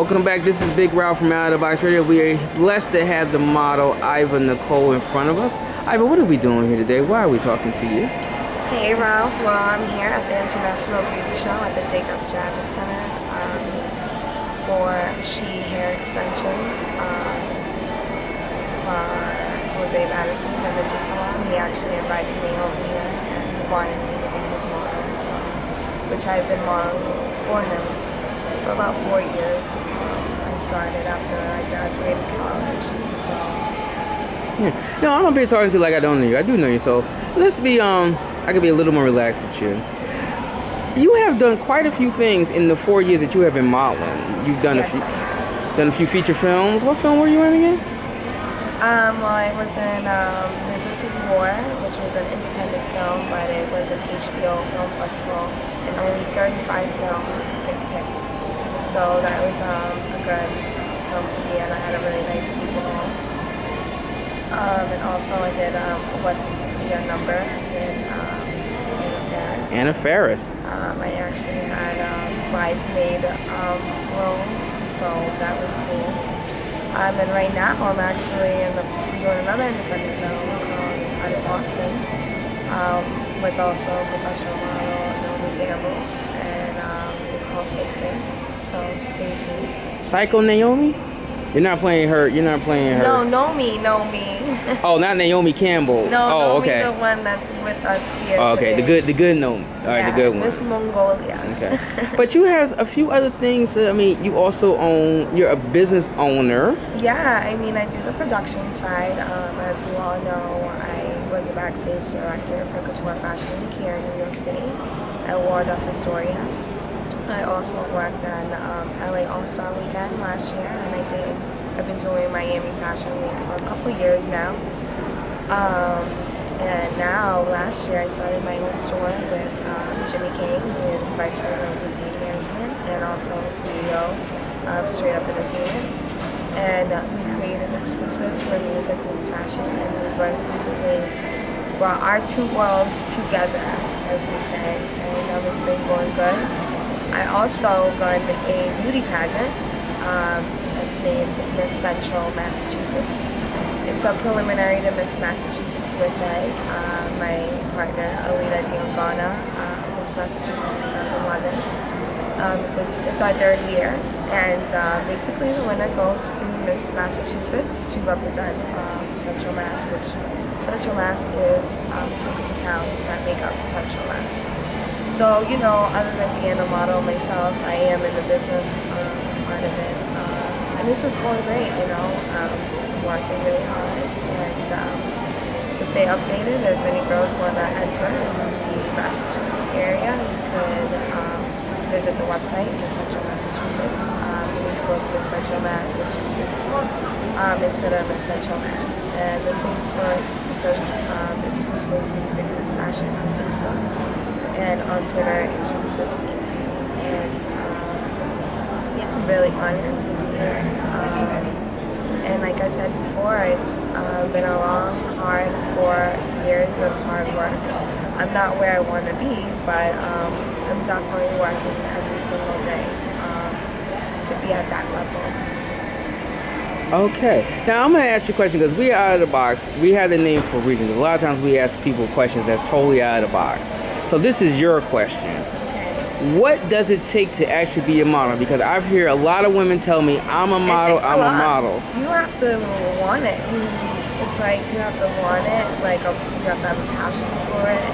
Welcome back. This is Big Ralph from Out of the Box Radio. We are blessed to have the model Iva Nicole in front of us. Iva, what are we doing here today? Why are we talking to you? Hey Ralph, well I'm here at the International Beauty Show at the Jacob Javits Center um, for She Hair Extensions um, for Jose Madison, the Vintage Salon. He actually invited me over here and he wanted me to be his model, so, which I've been modeling for him for about four years. I started after I graduated college, so. Yeah. No, I'm gonna be talking to you like I don't know you. I do know you, so let's be um I could be a little more relaxed with you. You have done quite a few things in the four years that you have been modeling. You've done yes, a few done a few feature films. What film were you in again? Um, well, I was in um, Business is War, which was an independent film, but it was an HBO film festival, and only 35 films. So that was um, a good film to be in. I had a really nice weekend. Um, and also I did um, What's Your Number in um, Anna Faris. Anna Faris. Um, I actually had um, bridesmaid um, role, so that was cool. Um, and right now I'm actually in the, doing another independent film called Out of Boston um, with also professional model Naomi Gamble, and um, it's called Fake This. So stay tuned. Psycho Naomi? You're not playing her. You're not playing her. No, know me. Oh, not Naomi Campbell. no, oh, know okay. the one that's with us here. Oh, okay, the good, the good Naomi. All right, yeah, the good one. Miss Mongolia. Okay. but you have a few other things. That, I mean, you also own. You're a business owner. Yeah, I mean, I do the production side. Um, as you all know, I was a backstage director for Couture Fashion Week here in New York City at Waldorf Astoria. I also worked on um, LA All Star Weekend last year, and I did. I've been doing Miami Fashion Week for a couple years now. Um, and now, last year, I started my own store with um, Jimmy King, who is Vice President of Boutique Management and also CEO of Straight Up Entertainment. And uh, we created exclusives where music meets fashion, and we basically brought our two worlds together, as we say. And um, it's been going good. I also run a beauty pageant um, that's named Miss Central Massachusetts. It's a preliminary to Miss Massachusetts USA. Uh, my partner, Alida D'Angona, uh, Miss Massachusetts 2011. Um, it's, a, it's our third year, and uh, basically the winner goes to Miss Massachusetts to represent um, Central Mass, which Central Mass is um, 60 towns that make up Central Mass. So, you know, other than being a model myself, I am in the business um, part of it. Uh, and it's just going great, you know. Um, working really hard. And um, to stay updated, if any girls want to enter in the Massachusetts area, you could um, visit the website, Miss Central Massachusetts, um, Facebook, Miss Central Massachusetts, um, and Twitter, Miss Central Mass. And the same for exclusives, um, exclusives music meets fashion on Facebook and on Twitter, it's Exclusives Inc. And um, yeah, I'm really honored to be here. Um, and like I said before, it's uh, been a long, hard four years of hard work. I'm not where I want to be, but um, I'm definitely working every single day um, to be at that level. Okay. Now I'm gonna ask you a question because we are out of the box. We have the name for a reason. A lot of times we ask people questions that's totally out of the box. So this is your question. What does it take to actually be a model? Because I've heard a lot of women tell me, "I'm a model. I'm a model." You have to want it. You, it's like you have to want it. Like a, you have to have a passion for it,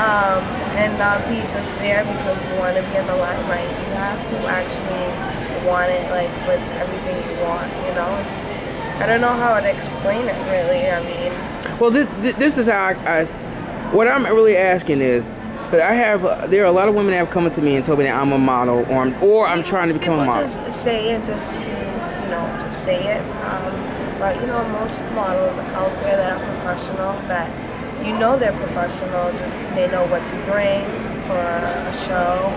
um, and not be just there because you want to be in the limelight. You have to actually want it, like with everything you want. You know, it's. I don't know how to explain it really. I mean, Well, this, this is how I, I. What I'm really asking is, because I have, uh, there are a lot of women that have come to me and told me that I'm a model, or I'm, or I'm trying to become a model. just say it just to, you know, just say it. Um, but you know, most models out there that are professional, that you know they're professionals. They know what to bring for a show.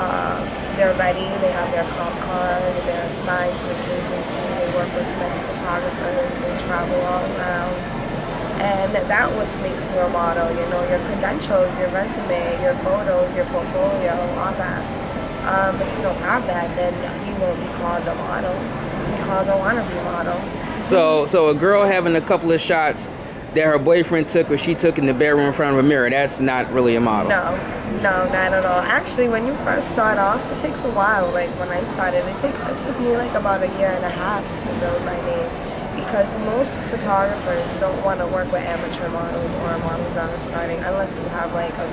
Uh, they're ready. They have their comp card. They're assigned to an agency. They work with many photographers. They travel all around. And that what makes you a model, you know, your credentials, your resume, your photos, your portfolio, all that. Um, if you don't have that, then you won't be called a model. You'll be called a wannabe model. So, so a girl having a couple of shots that her boyfriend took or she took in the bedroom in front of a mirror, that's not really a model. No, no, not at all. Actually, when you first start off, it takes a while. Like when I started, it took it took me like about a year and a half to build my name because most photographers don't want to work with amateur models or models that are starting unless you have like a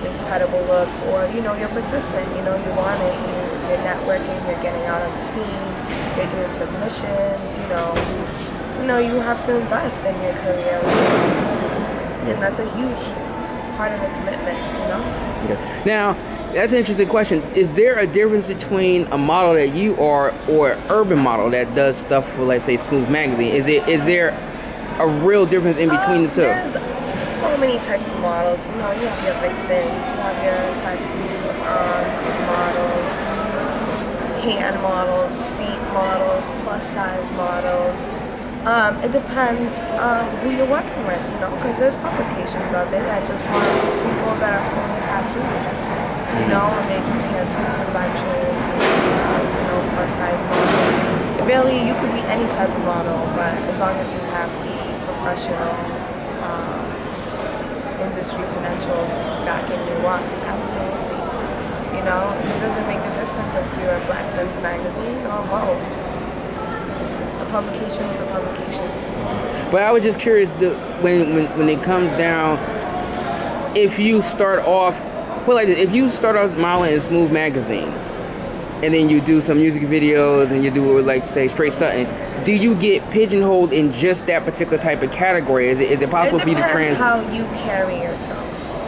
incredible look or you know you're persistent you know you want it you, you're networking you're getting out on the scene you're doing submissions you know you know you have to invest in your career and that's a huge part of the commitment you know. Now, that's an interesting question. Is there a difference between a model that you are or an urban model that does stuff for, let's say, Smooth Magazine? Is it is there a real difference in between Um, the two? There's so many types of models. You know, you have your vixens, you have your tattoo um, models, hand models, feet models, plus size models. Um, it depends um, who you're working with, you know, because there's publications out there that just want people that are fully tattooed, you know, and they do tattoo conventions, and you know, plus size model. Really, you could be any type of model, but as long as you have the professional um, industry credentials backing you up, absolutely. You know, it doesn't make a difference if you're a Black Men's Magazine or Vogue. A publication is a publication. But I was just curious the, when, when when it comes down, if you start off, well, like this, if you start off modeling in Smooth Magazine, and then you do some music videos and you do what we like to say straight Sutton, do you get pigeonholed in just that particular type of category? Is it is it possible it for you to depends trans? how you carry yourself.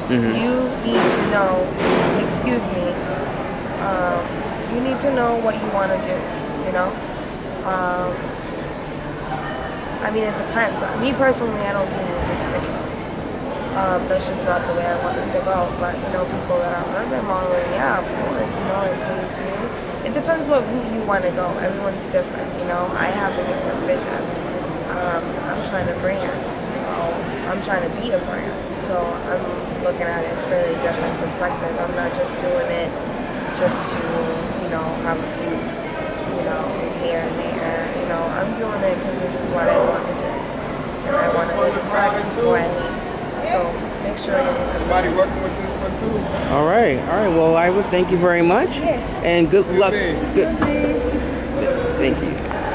Mhm. You need to know, excuse me, um, you need to know what you want to do, you know? Um, I mean, it depends. Me personally, I don't do music. Um, that's just not the way I want to go. But, you know, people that are urban modeling, yeah, of course, you know, it pays you. It depends what route you want to go. Everyone's different, you know? I have a different vision. Um, I'm trying to brand, so I'm trying to be a brand. So I'm looking at it from really different perspective. I'm not just doing it just to, you know, have a few, you know, here and there. You know, I'm doing it because this is what I want to do, and I want to leave a mark before I leave. So make sure you. Somebody working with this one too. All right, all right. Well, I would thank you very much, Yes. and good luck. day. Good. Thank you.